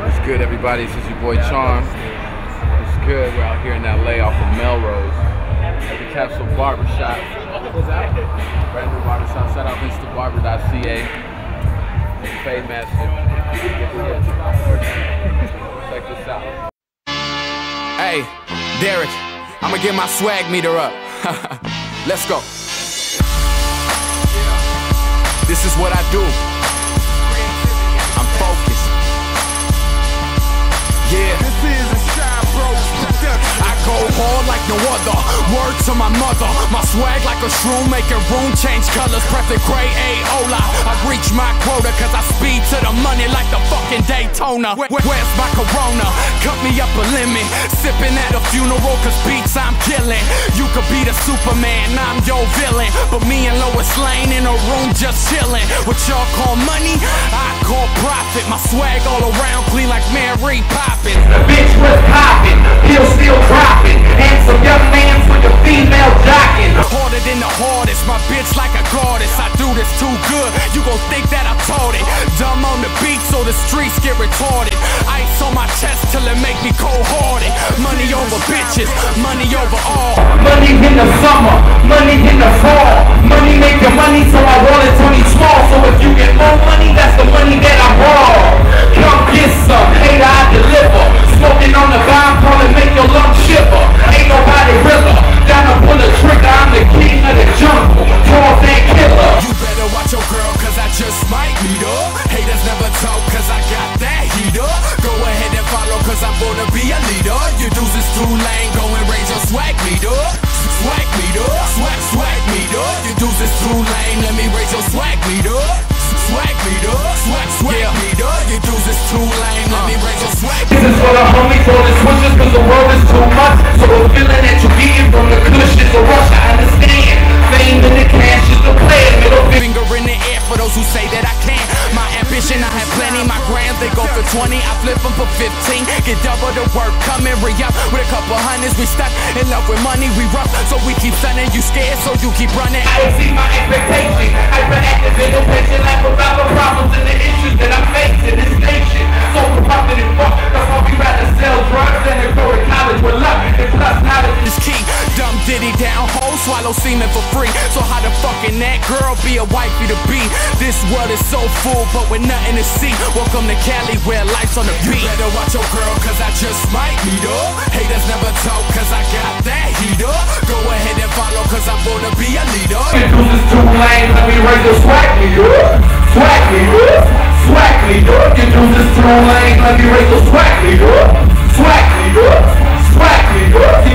What's good, everybody? This is your boy Charm. It's good? We're out here in LA off of Melrose at the Capsule Barbershop. Brand new barbershop. Shout out MrBarber.ca. Fade Master. Check this out. Hey, Derek, I'ma get my swag meter up. Let's go. This is what I do. I'm focused. Word to my mother. My swag like a shroom, making room change colors. The gray Aola. I reach my quota cause I speed to the money like the fucking Daytona. Where- Where's my Corona? Cut me up a lemon. Sipping at a funeral cause beats I'm killing. You could be the Superman, I'm your villain. But me and Lois Lane in a room just chilling. What y'all call money, I call profit. My swag all around clean like Mary Poppins. Bitch was poppin', goddess. I do this too good, you gon' think that I taught it. Dumb on the beat, so the streets get retarded. Ice on my chest till it make me cold hearted. Money over bitches, money over all. Money in the summer, money in the fall. I'm gonna be a leader. You dudes is too lame, go and raise your swag meter. Swag meter, swag, swag meter. You dudes is too lame, let me raise your swag meter. Swag meter, swag, swag meter. You dudes is too lame, let me uh. raise your swag This is for the homies, for the switches, cause the world is too much. So those who say that I can't. My ambition, I have plenty. My grams, they go for 20. I flip them for 15. Get double the work, coming. re up with a couple hundreds. We stuck in love with money, we rough. So we keep stunning. You scared, so you keep running. I exceed my expectations. Hyperactive, impatient, lack without the problems and the issues that I'm facing. This nation, so corrupted and fucked. That's why we rather sell drugs than go to college with luck and plus knowledge. Is key. Dumb diddy down hole, swallow semen for free. How the fucking that girl be a wifey to be? This world is so full, but with nothing to see. Welcome to Cali, where life's on the beat. You better watch your girl, cause I just might meet her. Haters never talk, cause I got that heater. Go ahead and follow, cause I'm gonna be a leader. You dudes is too lame, let me raise your swag meter. Swag meter. Swag meter. You dudes is too lame, let me raise your swag meter. Swag meter. Swag meter.